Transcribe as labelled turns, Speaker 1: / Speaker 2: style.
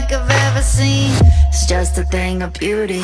Speaker 1: like I've ever seen. It's just a thing of beauty.